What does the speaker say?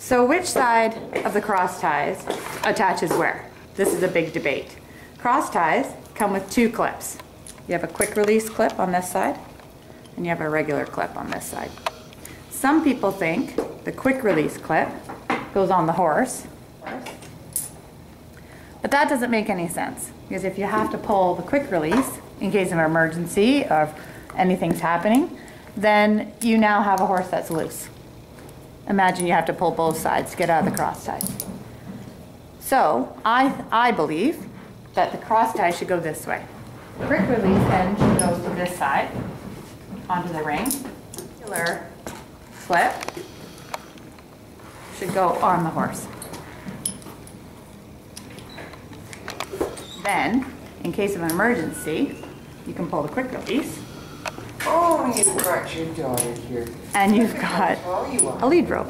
So which side of the cross ties attaches where? This is a big debate. Cross ties come with two clips. You have a quick release clip on this side, and you have a regular clip on this side. Some people think the quick release clip goes on the horse, but that doesn't make any sense, because if you have to pull the quick release in case of an emergency, of anything's happening, then you now have a horse that's loose. Imagine you have to pull both sides to get out of the cross tie. So I, I believe that the cross tie should go this way. The quick release then should go to this side, onto the ring. Regular flip should go on the horse. Then, in case of an emergency, you can pull the quick release and you've got How tall you a lead rope.